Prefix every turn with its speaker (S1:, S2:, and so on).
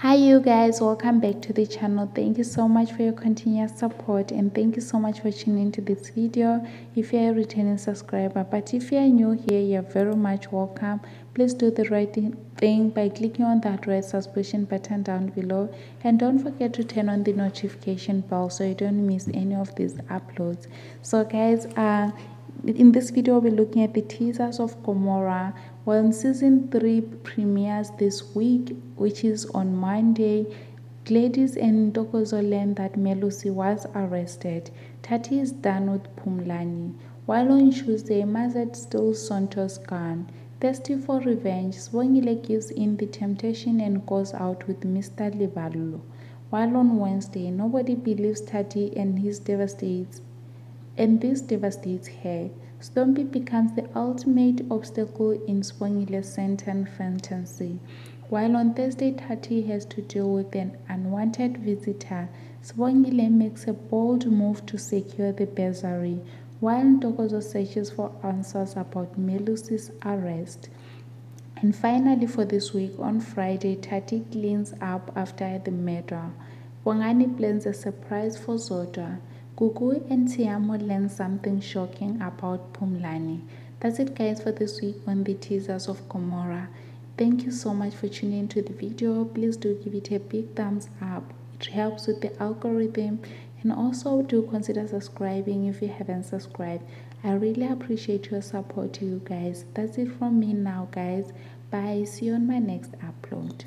S1: hi you guys. Welcome back to the channel. Thank you so much for your continuous support and thank you so much for tuning into this video. If you're a returning subscriber but if you're new here you're very much welcome. Please do the right thing by clicking on that red subscription button down below. And don't forget to turn on the notification bell so you don't miss any of these uploads. So guys uh in this video we'll be looking at the teasers of Gomora well season 3 premieres this week which is on Monday Gladys and Ntokozo learn that Melusi was arrested. Thathi is done with Phumlani. While on Tuesday, Mazet steals Sonto's gun. Thirsty for revenge, Sibongile gives in the temptation and goes out with Mr. Liballo. While on Wednesday, nobody believes Thathi and his devastates and this devastates her. Stompy becomes the ultimate obstacle in Swangile's sentence fantasy. While on Thursday, Thathi has to deal with an unwanted visitor, Swangile makes a bold move to secure the bursary, while Ntokozo searches for answers about Melusi's arrest. And finally, for this week, on Friday, Thathi cleans up after the murder. Bongani plans a surprise for Zodwa. Gugu and Tiamo learn something shocking about Phumlani. That's it guys for this week on the teasers of Gomora. Thank you so much for tuning into the video. Please do give it a big thumbs up. It helps with the algorithm and also do consider subscribing if you haven't subscribed. I really appreciate your support you guys. That's it from me now guys. Bye. See you on my next upload.